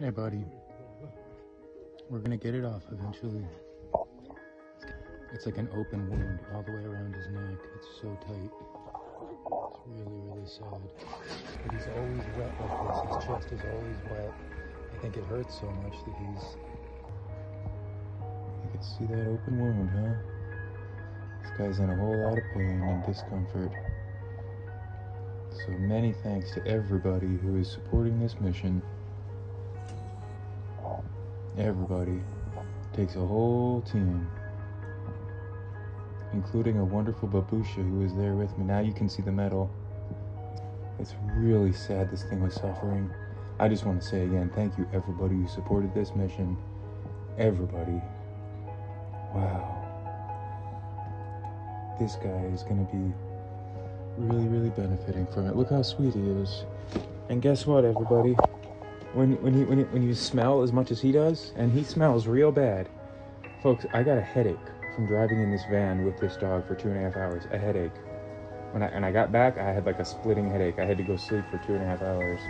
Hey, buddy. We're gonna get it off eventually. It's like an open wound all the way around his neck. It's so tight. It's really, really sad. But he's always wet like this. His chest is always wet. I think it hurts so much that he's. You can see that open wound, huh? This guy's in a whole lot of pain and discomfort. So many thanks to everybody who is supporting this mission. Everybody. Takes a whole team. Including a wonderful babusha who was there with me. Now you can see the metal. It's really sad this thing was suffering. I just want to say again, thank you everybody who supported this mission. Everybody. Wow. This guy is gonna be really, really benefiting from it. Look how sweet he is. And guess what, everybody? When when he when, he, when you smell as much as he does, and he smells real bad, folks. I got a headache from driving in this van with this dog for two and a half hours. A headache. When I and I got back, I had like a splitting headache. I had to go sleep for two and a half hours.